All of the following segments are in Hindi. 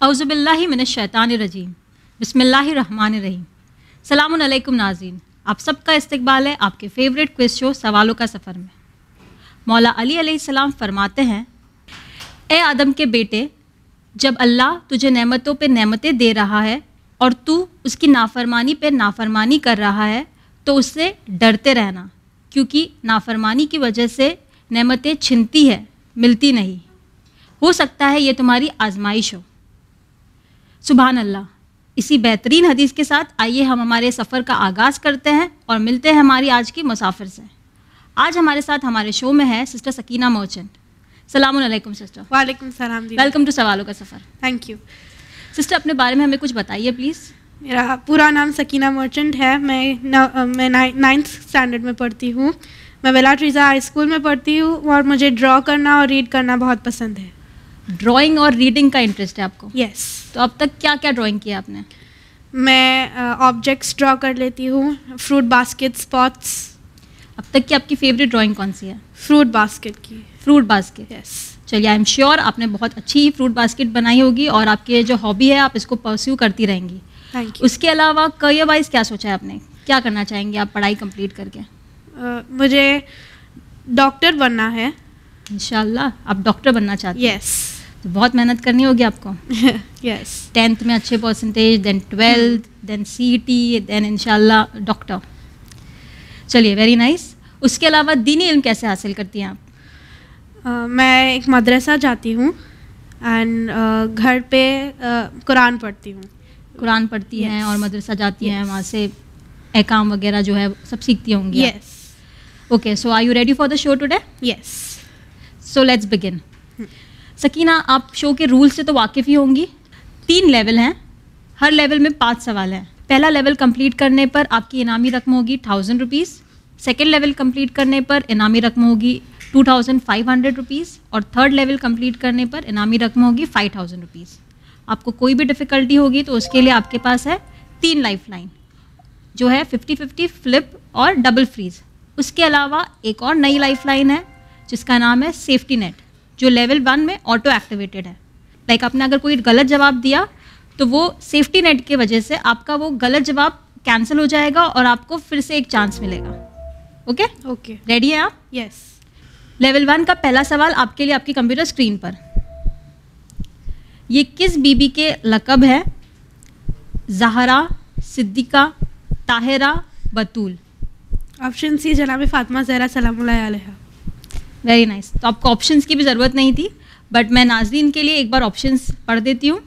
अउज़बिल्लिमिनशैतानरजीम बिस्मिल्लाहिर्रहमानिर्रहीम सलामुन अलैकुम नाजीन आप सबका इस्तकबाल है आपके फेवरेट क्विज शो सवालों का सफ़र में मौला अली अलैहिस्सलाम फरमाते हैं ए आदम के बेटे जब अल्लाह तुझे नेमतों पे नेमतें दे रहा है और तू उसकी नाफरमानी पे नाफरमानी कर रहा है तो उससे डरते रहना क्योंकि नाफरमानी की वजह से नेमतें छिनती है मिलती नहीं। हो सकता है ये तुम्हारी आजमाइश हो। सुबहान अल्लाह इसी बेहतरीन हदीस के साथ आइए हम हमारे सफ़र का आगाज़ करते हैं और मिलते हैं हमारी आज की मुसाफिर से। आज हमारे साथ हमारे शो में है सिस्टर सकीना मर्चेंट सलाम अलैकुम सिस्टर। वालेकुम सलाम वेलकम टू सवालों का सफ़र। थैंक यू सिस्टर अपने बारे में हमें कुछ बताइए प्लीज़। मेरा पूरा नाम सकीना मर्चेंट है। मैं न, मैं नाइन्थ स्टैंडर्ड में पढ़ती हूँ। मैं बेला ट्रीज़ा हाई स्कूल में पढ़ती हूँ और मुझे ड्रॉ करना और रीड करना बहुत पसंद है। ड्राइंग और रीडिंग का इंटरेस्ट है आपको? Yes yes. तो अब तक क्या क्या ड्राइंग किया आपने? मैं ऑब्जेक्ट्स ड्रॉ कर लेती हूँ फ्रूट बास्केट स्पॉट्स अब तक की आपकी फेवरेट ड्राइंग कौन सी है? फ्रूट बास्केट की। फ्रूट बास्केट यस चलिए आई एम श्योर आपने बहुत अच्छी फ्रूट बास्केट बनाई होगी और आपकी जो हॉबी है आप इसको परस्यू करती रहेंगी। थैंक यू उसके अलावा करियर वाइज क्या सोचा है आपने? क्या करना चाहेंगे आप पढ़ाई कंप्लीट करके? मुझे डॉक्टर बनना है। इंशाल्लाह आप डॉक्टर बनना चाहते हैं? यस तो बहुत मेहनत करनी होगी आपको। यस टेंथ में अच्छे percentage then twelfth then C T then इंशाल्लाह डॉक्टर चलिए वेरी नाइस उसके अलावा दीनी इल्म कैसे हासिल करती हैं आप? Uh, मैं एक मदरसा जाती हूँ एंड घर पे uh, कुरान पढ़ती हूँ। कुरान पढ़ती हैं और मदरसा जाती हैं वहाँ से एकाम वगैरह जो है सब सीखती होंगी yes okay so are you ready for the show today yes so let's begin Sakina आप शो के रूल से तो वाकिफ़ ही होंगी। तीन लेवल हैं। हर लेवल में पाँच सवाल हैं। पहला लेवल कंप्लीट करने पर आपकी इनामी रकम होगी thousand rupees second level complete करने पर इनामी रकम होगी two thousand five hundred rupees और थर्ड लेवल कंप्लीट करने पर इनामी रकम होगी फाइव थाउज़ेंड रुपीज़ आपको कोई भी डिफ़िकल्टी होगी तो उसके लिए आपके पास है तीन लाइफ लाइन जो है फिफ्टी फिफ्टी फ्लिप और डबल फ्रीज उसके अलावा एक और नई लाइफ लाइन है जिसका नाम है सेफ्टी नेट जो लेवल वन में ऑटो एक्टिवेटेड है। लाइक आपने अगर कोई गलत जवाब दिया तो वो सेफ्टी नेट की वजह से आपका वो गलत जवाब कैंसिल हो जाएगा और आपको फिर से एक चांस मिलेगा। ओके ओके रेडी हैं आप? यस लेवल वन का पहला सवाल आपके लिए आपकी कंप्यूटर स्क्रीन पर। ये किस बीबी के लकब है? Zahra Siddiqa Tahira Batool option C जनाब फातिमा जहरा सलाम वेरी नाइस तो आपको ऑप्शंस की भी ज़रूरत नहीं थी बट मैं नाजरीन के लिए एक बार ऑप्शंस पढ़ देती हूँ।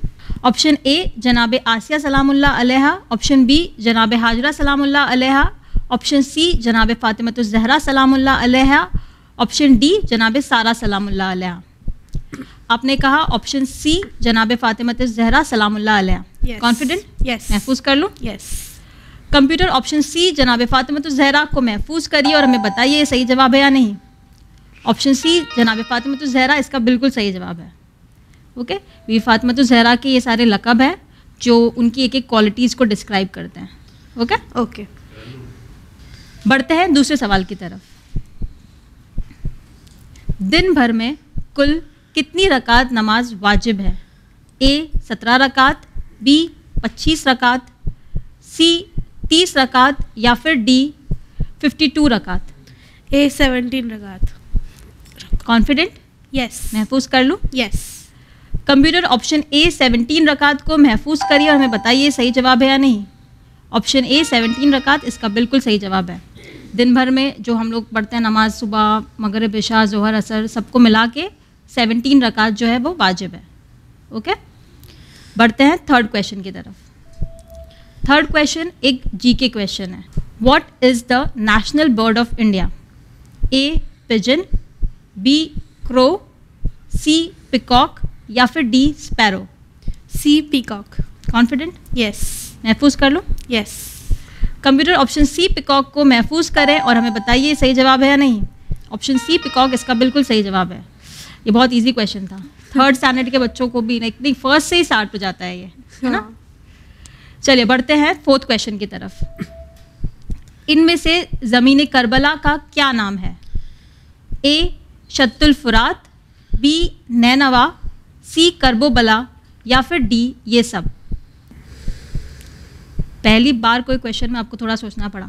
ऑप्शन ए जनाब आसिया सलामुल्ला अलैहा। ऑप्शन बी जनाब हाजरा सलामुल्ला अलैहा। ऑप्शन सी जनाब फ़ातिमत जहरा सलामुल्ला अलैहा। ऑप्शन डी जनाब सारा सलामुल्ला अलैहा। आपने कहा ऑप्शन सी जनाब फ़ातिमत जहरा सलामुल्ला अलैहा। कॉन्फिडेंट यस महफूज कर लूँ? यस कंप्यूटर ऑप्शन सी जनाब फ़ातिमत जहरा को महफूज करिए और हमें बताइए ये सही जवाब है या नहीं। ऑप्शन सी जनाब फ़ातिमत जहरा इसका बिल्कुल सही जवाब है। ओके? वी फ़ातिमत जहरा के ये सारे लकब हैं जो उनकी एक एक क्वालिटीज़ को डिस्क्राइब करते हैं। ओके? ओके। बढ़ते हैं दूसरे सवाल की तरफ़। दिन भर में कुल कितनी रकात नमाज़ वाजिब है? ए सत्रह रकात बी पच्चीस रकात सी तीस रकात या फिर डी फिफ्टी टू रकात? ए सेवनटीन रकात। कॉन्फिडेंट यस महफूज कर लूँ? Yes computer option A seventeen रकात को महफूज करिए और हमें बताइए सही जवाब है या नहीं। ऑप्शन ए सेवनटीन रकात इसका बिल्कुल सही जवाब है। दिन भर में जो हम लोग पढ़ते हैं नमाज़ सुबह मगरब इशा जोहर असर सबको मिला के सेवनटीन रकात जो है वो वाजिब है। ओके बढ़ते हैं थर्ड क्वेश्चन की तरफ़। थर्ड क्वेश्चन एक जीके क्वेश्चन है. What is the national bird of India A pigeon B crow C peacock या फिर D sparrow C peacock confident yes महफूज कर लो yes computer option C peacock को महफूज करें और हमें बताइए सही जवाब है या नहीं? ऑप्शन सी पिकॉक इसका बिल्कुल सही जवाब है. ये बहुत इजी क्वेश्चन था. थर्ड स्टैंडर्ड के बच्चों को भी नहीं नहीं फ़र्स्ट से ही स्टार्ट हो जाता है ये है ना? चलिए, बढ़ते हैं फोर्थ क्वेश्चन की तरफ़। इनमें से ज़मीन करबला का क्या नाम है? ए, शत्तुल फुरात, बी, नैनवा, सी, करबोबला, या फिर डी, ये सब। पहली बार कोई क्वेश्चन में आपको थोड़ा सोचना पड़ा।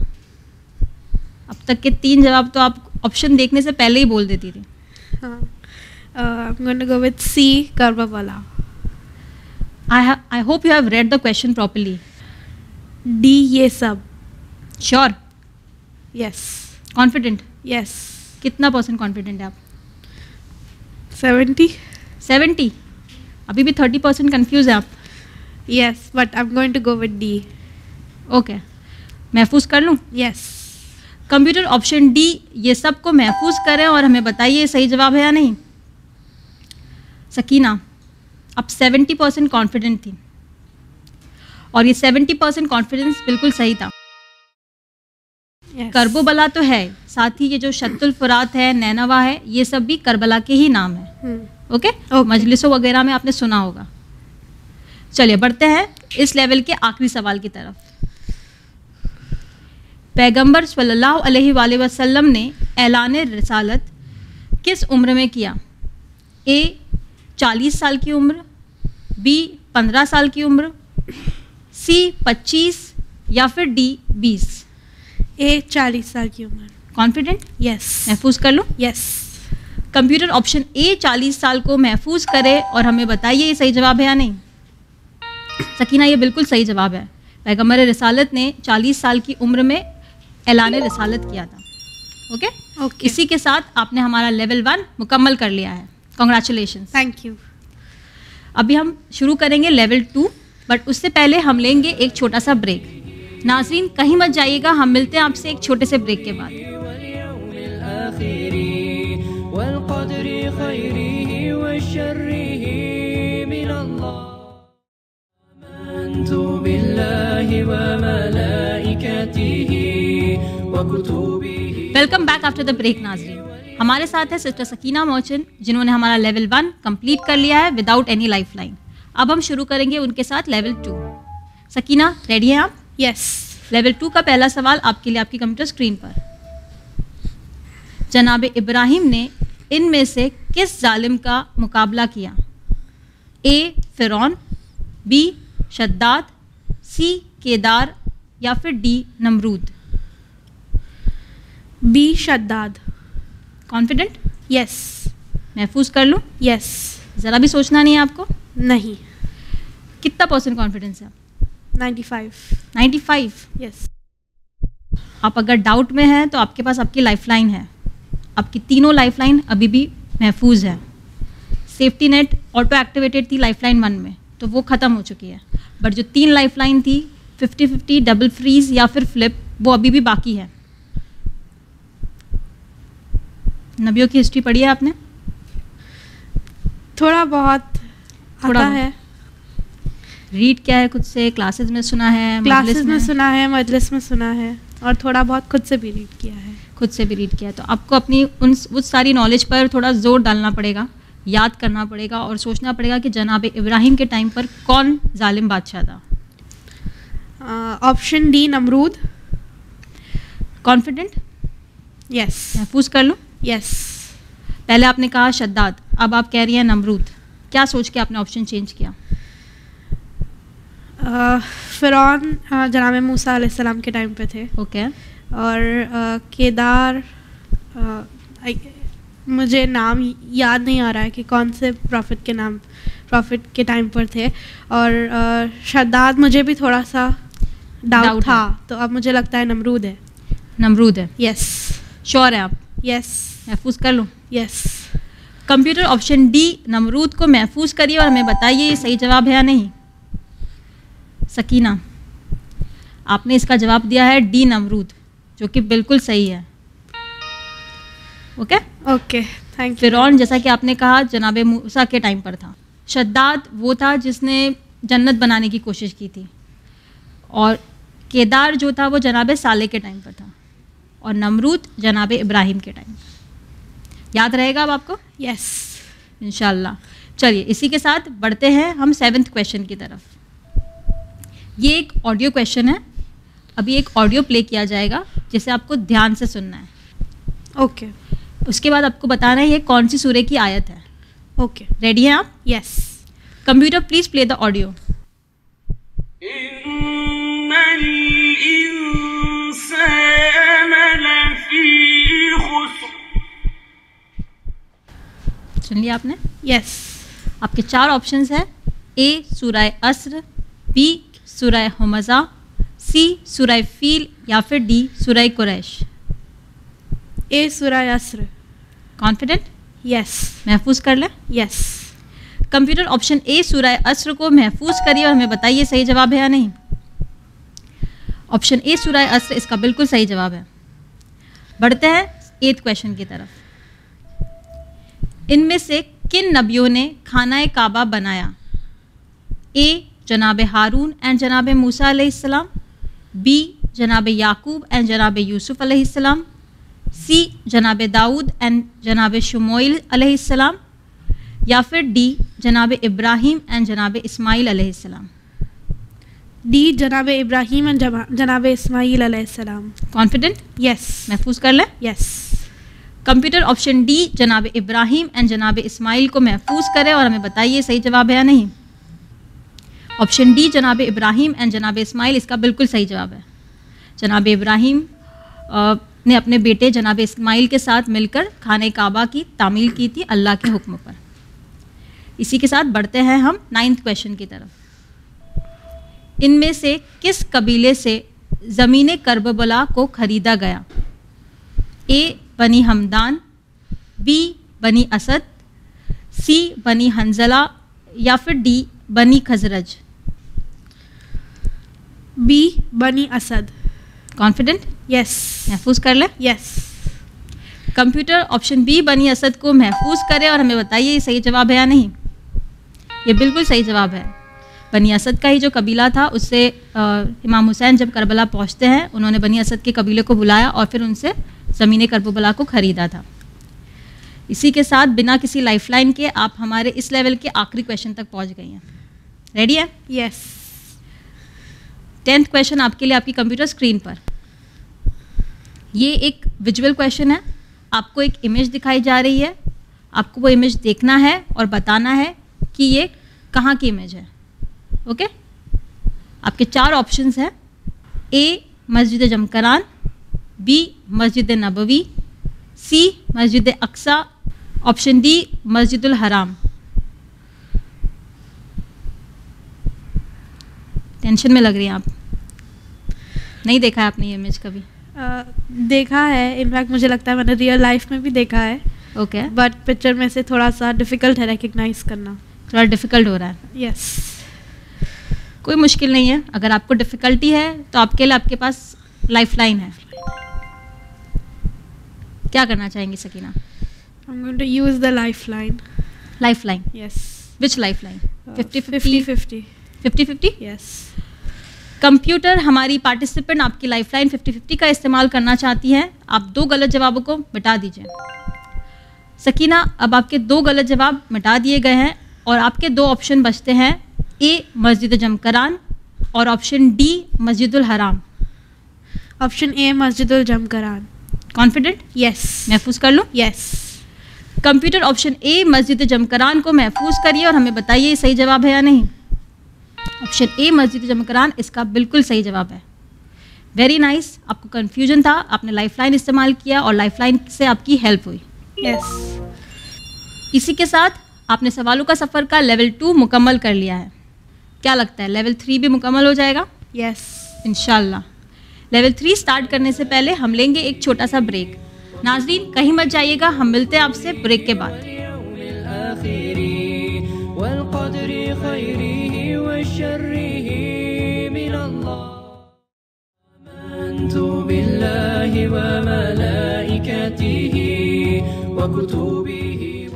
अब तक के तीन जवाब तो आप ऑप्शन देखने से पहले ही बोल देती थी। हाँ। with C Karbabala I I hope you have read the question properly D ये सब श्योर यस कॉन्फिडेंट yes. कितना परसेंट कॉन्फिडेंट है आप? 70 सेवेंटी अभी भी थर्टी परसेंट कन्फ्यूज़ है आप? Yes but I'm going to go with D. Okay महफूज कर लूँ? Yes. कंप्यूटर ऑप्शन डी ये सबको महफूज करें और हमें बताइए सही जवाब है या नहीं? सकीना अब 70 परसेंट कॉन्फिडेंट थी। और ये 70 परसेंट कॉन्फिडेंस बिल्कुल सही था। Yes. करबोबला तो है साथ ही ये जो शत्तुल फुरात है नैनवा है ये सब भी करबला के ही नाम है। hmm. ओके? Okay. मजलिसों वगैरह में आपने सुना होगा। चलिए बढ़ते हैं इस लेवल के आखिरी सवाल की तरफ़। पैगंबर सल्लल्लाहु अलैहि वसल्लम ने ऐलान रसालत किस उम्र में किया? ए चालीस साल की उम्र बी पंद्रह साल की उम्र सी पच्चीस या फिर डी बीस। ए 40 साल की उम्र। Confident yes. महफूज कर लो? Yes. कंप्यूटर ऑप्शन ए चालीस साल को महफूज करे और हमें बताइए ये सही जवाब है या नहीं। सकीना ये बिल्कुल सही जवाब है। पैगंबर रसालत ने चालीस साल की उम्र में ऐलान रसालत किया था। ओके? okay इसी के साथ आपने हमारा लेवल वन मुकम्मल कर लिया है। कॉन्ग्रेचुलेशन थैंक यू अभी हम शुरू करेंगे लेवल टू बट उससे पहले हम लेंगे एक छोटा सा ब्रेक नाजरीन कहीं मत जाइएगा हम मिलते हैं आपसे एक छोटे से ब्रेक के बाद. Welcome back after the break नाजरीन हमारे साथ है सिस्टर सकीना मोचन जिन्होंने हमारा लेवल वन कंप्लीट कर लिया है विदाउट एनी लाइफ लाइन अब हम शुरू करेंगे उनके साथ लेवल टू सकीना रेडी हैं आप? Yes. लेवल टू का पहला सवाल आपके लिए आपकी कंप्यूटर स्क्रीन पर. जनाब इब्राहिम ने इनमें से किस जालिम का मुकाबला किया? ए फिरौन बी शद्दाद सी केदार या फिर D Namrud? B Shaddad. Confident yes महफूज कर लूँ yes. ज़रा भी सोचना नहीं है आपको नहीं कितना परसेंट कॉन्फिडेंस है 95 95 yes. आप अगर डाउट में हैं तो आपके पास आपकी लाइफलाइन है आपकी तीनों लाइफलाइन अभी भी महफूज है सेफ्टी नेट ऑटो एक्टिवेटेड थी लाइफलाइन वन में तो वो ख़त्म हो चुकी है बट जो तीन लाइफलाइन थी 50 50 डबल फ्रीज या फिर फ्लिप वो अभी भी बाकी है नबियों की हिस्ट्री पढ़ी है आपने? थोड़ा बहुत थोड़ा है। रीड क्या है? खुद से क्लासेस में सुना है क्लासेस मजलिस में सुना है मजलिस में सुना है और थोड़ा बहुत खुद से भी रीड किया है। खुद से भी रीड किया है। तो आपको अपनी उन उस सारी नॉलेज पर थोड़ा ज़ोर डालना पड़ेगा याद करना पड़ेगा और सोचना पड़ेगा कि जनाब इब्राहिम के टाइम पर कौन जालिम बादशाह था। Option D Namrud confident yes महफूज कर लूँ? यस पहले आपने कहा शद्दाद अब आप कह रही हैं नमरूद। क्या सोच के आपने ऑप्शन चेंज किया? फ़िरौन जनाब मूसा के टाइम पे थे। ओके और अ, केदार अ, आई- मुझे नाम याद नहीं आ रहा है कि कौन से प्रॉफिट के नाम प्रॉफिट के टाइम पर थे। और शद्दाद मुझे भी थोड़ा सा डाउट था। तो अब मुझे लगता है नमरूद है। नमरूद है। यस श्योर है आप? यस महफूज कर लूँ? Yes computer option D Namrud को महफूज करिए और हमें बताइए ये सही जवाब है या नहीं। सकीना आपने इसका जवाब दिया है डी नमरूद जो कि बिल्कुल सही है। ओके ओके थैंक यू फिरौन जैसा कि आपने कहा जनाब मूसा के टाइम पर था। शद्दाद वो था जिसने जन्नत बनाने की कोशिश की थी। और केदार जो था वो जनाब साले के टाइम पर था। और नमरूद जनाब इब्राहिम के टाइम याद रहेगा अब आपको? यस इनशाला चलिए इसी के साथ बढ़ते हैं हम सेवेंथ क्वेश्चन की तरफ़। ये एक ऑडियो क्वेश्चन है। अभी एक ऑडियो प्ले किया जाएगा जिसे आपको ध्यान से सुनना है। Okay okay. उसके बाद आपको बताना है ये कौन सी सूर्य की आयत है। ओके रेडी हैं आप? Yes computer please play the audio सुन लिया आपने? यस आपके चार ऑप्शंस है। ए सूरह अस्र बी सूरह हमज़ा सी सूरह फील या फिर डी सूरह कुरैश। ए सूरह असर कॉन्फिडेंट यस महफूज कर लें। यस कंप्यूटर ऑप्शन ए सूरह अस्र को महफूज करिए और हमें बताइए सही जवाब है या नहीं। ऑप्शन ए सूरह अस्र इसका बिल्कुल सही जवाब है। बढ़ते हैं एथ क्वेश्चन की तरफ़। इनमें से किन नबियों ने खाना काबा बनाया? ए जनाब हारून एंड जनाब मूसा अलैहिस्सलाम बी जनाब याकूब एंड जनाब यूसुफ अलैहिस्सलाम सी जनाब दाऊद एंड जनाब शुमोइल अलैहिस्सलाम या फिर डी जनाब इब्राहिम एंड जनाब इस्माइल अलैहिस्सलाम डी जनाब इब्राहिम एंड जनाब इस्माइल अलैहिस्सलाम कॉन्फिडेंट यस महफूज कर लें? यस कंप्यूटर ऑप्शन डी, जनाब इब्राहिम एंड जनाब इस्माइल को महफूज करें और हमें बताइए सही जवाब है या नहीं। ऑप्शन डी, जनाब इब्राहिम एंड जनाब इस्माइल, इसका बिल्कुल सही जवाब है। जनाब इब्राहिम ने अपने बेटे जनाब इस्माइल के साथ मिलकर खाने काबा की तामील की थी अल्लाह के हुक्म पर। इसी के साथ बढ़ते हैं हम नाइन्थ क्वेश्चन की तरफ़। इनमें से किस कबीले से ज़मीन करबला को खरीदा गया? ए बनी हमदान बी बनी असद सी बनी हंजला या फिर डी बनी खजरज। बी बनी असद। कॉन्फिडेंट यस महफूज कर ले। यस कंप्यूटर ऑप्शन बी बनी असद को महफूज करें और हमें बताइए ये सही जवाब है या नहीं। ये बिल्कुल सही जवाब है। बनी असद का ही जो कबीला था उससे इमाम हुसैन जब करबला पहुँचते हैं उन्होंने बनी असद के कबीले को बुलाया और फिर उनसे ज़मीन करबला को ख़रीदा था। इसी के साथ बिना किसी लाइफलाइन के आप हमारे इस लेवल के आखिरी क्वेश्चन तक पहुँच गई हैं। रेडी है? यस टेंथ क्वेश्चन आपके लिए आपकी कंप्यूटर स्क्रीन पर। ये एक विजुअल क्वेश्चन है। आपको एक इमेज दिखाई जा रही है। आपको वो इमेज देखना है और बताना है कि ये कहाँ की इमेज है। ओके आपके चार ऑप्शंस हैं। ए मस्जिद जमकरान बी मस्जिद नबवी सी मस्जिद अक्सा ऑप्शन डी मस्जिदुल हराम टेंशन में लग रही हैं आप। नहीं देखा है आपने ये इमेज कभी? आ, देखा है। इनफैक्ट मुझे लगता है मैंने रियल लाइफ में भी देखा है। ओके बट पिक्चर में से थोड़ा सा डिफ़िकल्ट है रिकग्नाइज करना। थोड़ा डिफ़िकल्ट हो रहा है। Yes yes. कोई मुश्किल नहीं है। अगर आपको डिफ़िकल्टी है तो आपके लिए आपके पास लाइफ लाइन है। क्या करना चाहेंगी Sakina I'm going to use the lifeline. Life line Yes. Which life line Uh, fifty 50 fifty 50. Fifty fifty Yes. Computer हमारी पार्टिसिपेंट आपकी लाइफ लाइन फिफ्टी फिफ्टी का इस्तेमाल करना चाहती हैं आप दो गलत जवाबों को मिटा दीजिए सकीना अब आपके दो गलत जवाब मिटा दिए गए हैं और आपके दो ऑप्शन बचते हैं ए मस्जिद जमकरान और ऑप्शन डी मस्जिदुल हराम Option A Masjidul Jamkaran. Confident Yes. महफूज कर लो यस कंप्यूटर ऑप्शन ए मस्जिद जमकरान को महफूज करिए और हमें बताइए ये सही जवाब है या नहीं। ऑप्शन ए मस्जिद जमकरान इसका बिल्कुल सही जवाब है। Very nice nice. आपको कन्फ्यूज़न था आपने लाइफलाइन इस्तेमाल किया और लाइफलाइन से आपकी हेल्प हुई। Yes. इसी के साथ आपने सवालों का सफ़र का लेवल टू मुकम्मल कर लिया है। क्या लगता है लेवल थ्री भी मुकम्मल हो जाएगा? Yes Yes. इनशाला लेवल थ्री स्टार्ट करने से पहले हम लेंगे एक छोटा सा ब्रेक नाजरीन, कहीं मत जाइएगा, हम मिलते हैं आपसे ब्रेक के बाद.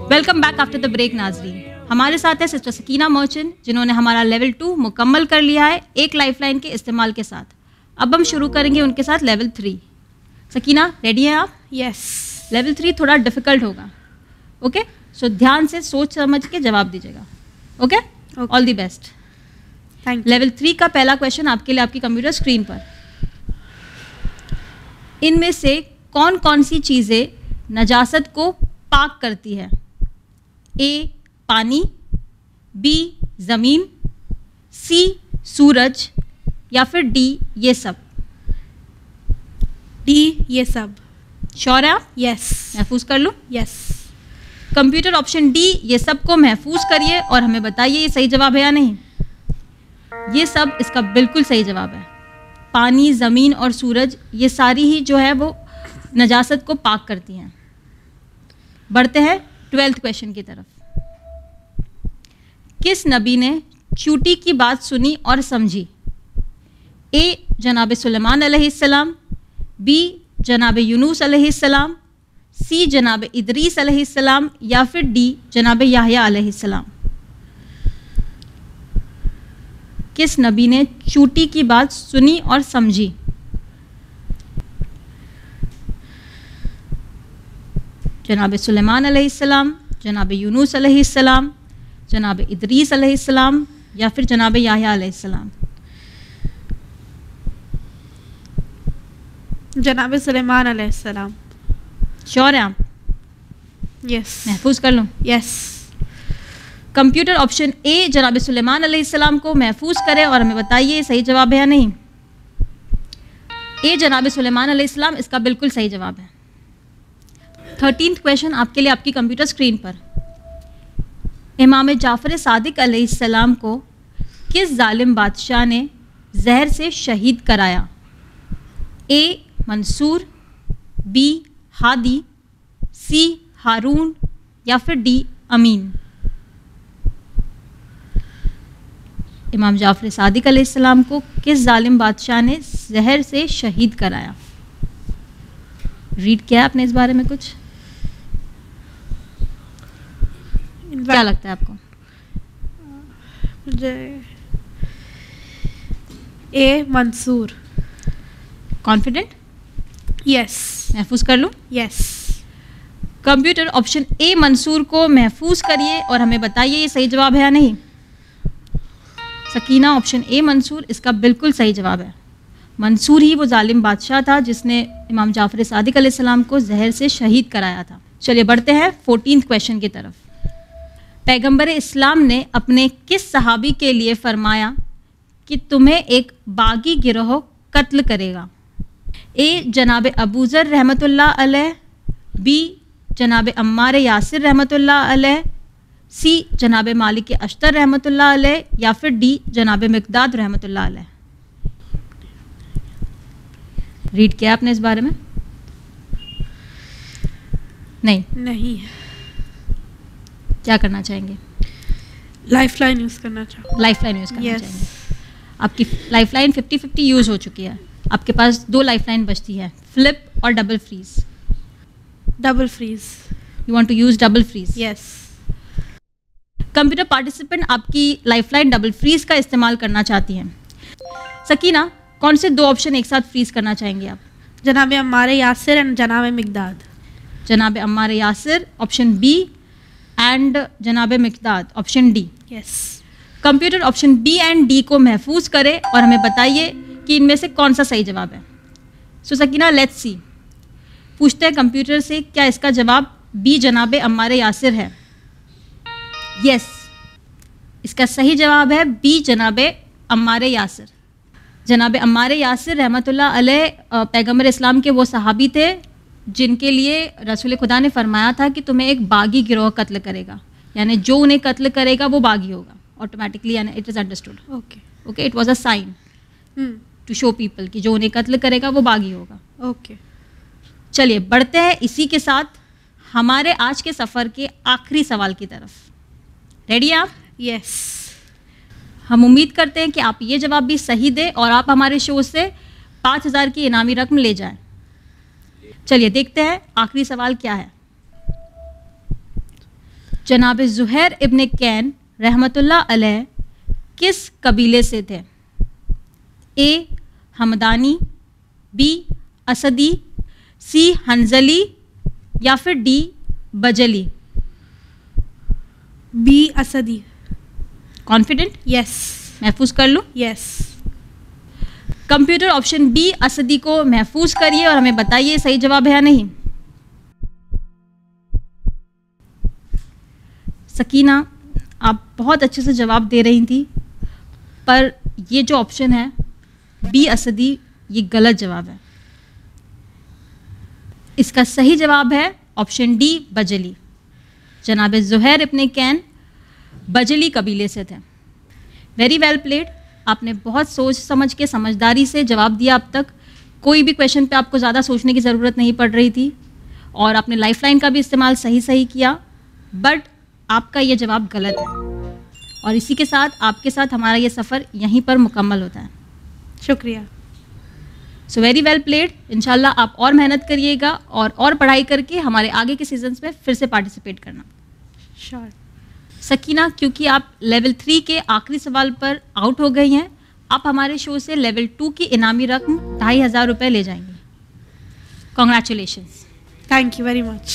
Welcome back after the break नाजरीन. हमारे साथ है सिस्टर सकीना मोचन जिन्होंने हमारा लेवल टू मुकम्मल कर लिया है एक लाइफलाइन के इस्तेमाल के साथ. अब हम शुरू करेंगे उनके साथ लेवल थ्री सकीना रेडी हैं आप? Yes. लेवल थ्री थोड़ा डिफ़िकल्ट होगा. ओके सो ध्यान से सोच समझ के जवाब दीजिएगा. Okay all the best thank. Level three का पहला क्वेश्चन आपके लिए आपकी कंप्यूटर स्क्रीन पर. इनमें से कौन कौन सी चीज़ें नजासत को पाक करती है? ए पानी. बी ज़मीन. सी सूरज. या फिर डी ये सब। डी ये सब। श्योर है? आप यस महफूज कर लूँ? यस कंप्यूटर ऑप्शन डी ये सबको महफूज करिए और हमें बताइए ये सही जवाब है या नहीं। ये सब इसका बिल्कुल सही जवाब है। पानी ज़मीन और सूरज ये सारी ही जो है वो नजासत को पाक करती हैं। बढ़ते हैं ट्वेल्थ क्वेश्चन की तरफ़। किस नबी ने चूटी की बात सुनी और समझी? ए, जनाब सुलेमान अलैहिस्सलाम, बी, जनाब यूनुस अलैहिस्सलाम, सी, जनाब इदरीस अलैहिस्सलाम, या फिर डी, जनाब याहया अलैहिस्सलाम। किस नबी ने चूटी की बात सुनी और समझी? जनाब सुलेमान अलैहिस्सलाम, जनाब यूनुस अलैहिस्सलाम, जनाब इदरीस अलैहिस्सलाम, या फिर जनाब याहया अलैहिस्सलाम। जनाब सुलेमान अलैहिस्सलाम श्योर हैं आप यस महफूज कर लूँ? यस कंप्यूटर ऑप्शन ए जनाब सुलेमान अलैहिस्सलाम को महफूज करें और हमें बताइए सही जवाब है या नहीं? ए जनाब सुलेमान अलैहिस्सलाम इसका बिल्कुल सही जवाब है। थर्टीन क्वेश्चन आपके लिए आपकी कंप्यूटर स्क्रीन पर। इमाम जाफ़र सादिक अलैहिस्सलाम को किस जालिम बादशाह ने जहर से शहीद कराया? A Mansoor B Hadi C Haroon या फिर डी अमीन। इमाम जाफ़र सादिक अलैहिस्सलाम को किस जालिम बादशाह ने जहर से शहीद कराया? रीड किया आपने इस बारे में कुछ? क्या लगता है आपको? मुझे ए मंसूर। कॉन्फिडेंट? यस महफूज कर लूँ yes computer option A Mansoor को महफूज करिए और हमें बताइए ये सही जवाब है या नहीं। सकीना ऑप्शन ए मंसूर इसका बिल्कुल सही जवाब है। मंसूर ही वो जालिम बादशाह था जिसने इमाम जाफ़र सादिक अलैहिस्सलाम को जहर से शहीद कराया था। चलिए बढ़ते हैं फोर्टीन क्वेश्चन की तरफ़। पैगंबर इस्लाम ने अपने किस सहाबी के लिए फरमाया कि तुम्हें एक बागी गिरोह कत्ल करेगा? ए जनाब अबूज़र रहमतुल्लाह अलैह बी जनाब अम्मार यासिर रहमतुल्लाह अलैह सी जनाब मालिक अश्तर रहमतुल्लाह अलैह या फिर डी जनाब मिकदाद रहमतुल्लाह अलैह। रीड किया आपने इस बारे में? नहीं। नहीं। क्या करना चाहेंगे? लाइफ लाइन यूज़ करना चाहूँ लाइफ लाइन यूज़ करना Yes. चाहेंगे। आपकी life line fifty fifty use हो चुकी है। आपके पास दो लाइफ लाइन बचती है फ्लिप और double freeze double freeze you want to use double freeze yes computer participant आपकी लाइफलाइन डबल फ्रीज का इस्तेमाल करना चाहती हैं. सकीना कौन से दो ऑप्शन एक साथ फ्रीज करना चाहेंगे आप? जनाब हमारे यासिर एंड जनाब मिकदाद. जनाब Ammar Yasir option B and जनाब Miqdad option D yes computer option B and D को महफूज करें और हमें बताइए कि इनमें से कौन सा सही जवाब है? सो सकीना लेट्स सी पूछते हैं कंप्यूटर से क्या इसका जवाब बी जनाब अम्मार यासिर है? Yes yes. इसका सही जवाब है बी जनाब अम्मार यासिर. जनाब अम्मार यासिर रहमतुल्लाह अलैह अ, पैगंबर इस्लाम के वो सहाबी थे जिनके लिए रसूल खुदा ने फरमाया था कि तुम्हें एक बागी गिरोह कत्ल करेगा. यानी जो उन्हें कत्ल करेगा वो बागी होगा ऑटोमेटिकली यानी it is understood okay okay it was a sign to show people कि जो उन्हें कत्ल करेगा वो बागी होगा। ओके चलिए बढ़ते हैं इसी के साथ हमारे आज के सफ़र के आखिरी सवाल की तरफ़। रेडी आप? यस हम उम्मीद करते हैं कि आप ये जवाब भी सही दें और आप हमारे शो से पाँच हज़ार की इनामी रकम ले जाएँ। चलिए देखते हैं आखिरी सवाल क्या है। जनाब जुहैर इब्न कैन रहमतुल्लाह अलैह किस कबीले से थे? ए हमदानी बी असदी सी हंजली या फिर डी बजली। बी असदी। कॉन्फिडेंट यस महफूज कर लूँ? Yes computer option B Asadi को महफूज करिए और हमें बताइए सही जवाब है या नहीं। सकीना आप बहुत अच्छे से जवाब दे रही थी पर ये जो ऑप्शन है बी असदी, ये गलत जवाब है। इसका सही जवाब है ऑप्शन डी, बजली। जनाब जहैर इब्ने कैन बजली कबीले से थे। वेरी वेल प्लेड आपने बहुत सोच समझ के, समझदारी से जवाब दिया अब तक। कोई भी क्वेश्चन पे आपको ज़्यादा सोचने की ज़रूरत नहीं पड़ रही थी। और आपने लाइफलाइन का भी इस्तेमाल सही सही किया। बट आपका ये जवाब गलत है। और इसी के साथ, आपके साथ हमारा ये सफ़र यहीं पर मुकम्मल होता है। शुक्रिया। सो वेरी वेल प्लेड इनशाला आप और मेहनत करिएगा और और पढ़ाई करके हमारे आगे के सीजन्स में फिर से पार्टिसिपेट करना। श्योर सकीना क्योंकि आप लेवल थ्री के आखिरी सवाल पर आउट हो गई हैं आप हमारे शो से लेवल टू की इनामी रकम ढाई हज़ार रुपये ले जाएँगे। Congratulation thank you very much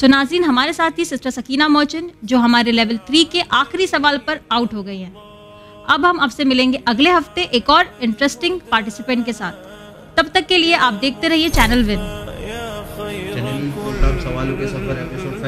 so Nazeen हमारे साथ ही सिस्टर सकीना मोचन जो हमारे लेवल थ्री के आखिरी सवाल पर आउट हो गई हैं। अब हम आपसे मिलेंगे अगले हफ़्ते एक और इंटरेस्टिंग पार्टिसिपेंट के साथ। तब तक के लिए आप देखते रहिए चैनल विन चैनल सवालों के सफ़र एपिसोड